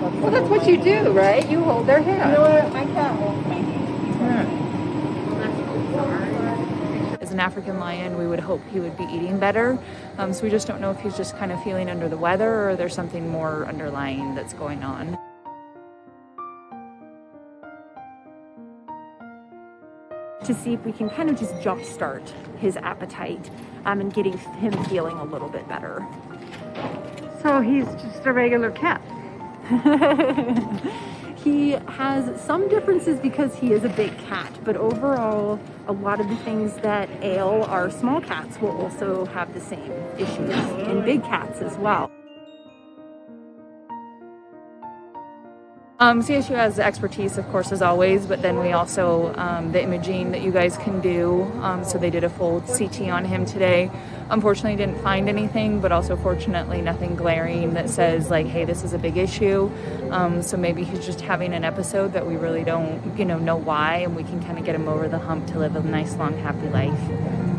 My Well, that's what you do, right? You hold their You know hand. what? My cat holds my hand. As an African lion, we would hope he would be eating better. Um, so we just don't know if he's just kind of feeling under the weather or there's something more underlying that's going on. to see if we can kind of just jumpstart his appetite um, and getting him feeling a little bit better. So he's just a regular cat. he has some differences because he is a big cat, but overall, a lot of the things that ail our small cats will also have the same issues in big cats as well. Um, CSU has the expertise, of course, as always, but then we also, um, the imaging that you guys can do. Um, so they did a full CT on him today. Unfortunately, didn't find anything, but also fortunately, nothing glaring that says, like, hey, this is a big issue. Um, so maybe he's just having an episode that we really don't, you know, know why, and we can kind of get him over the hump to live a nice, long, happy life.